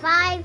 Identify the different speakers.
Speaker 1: five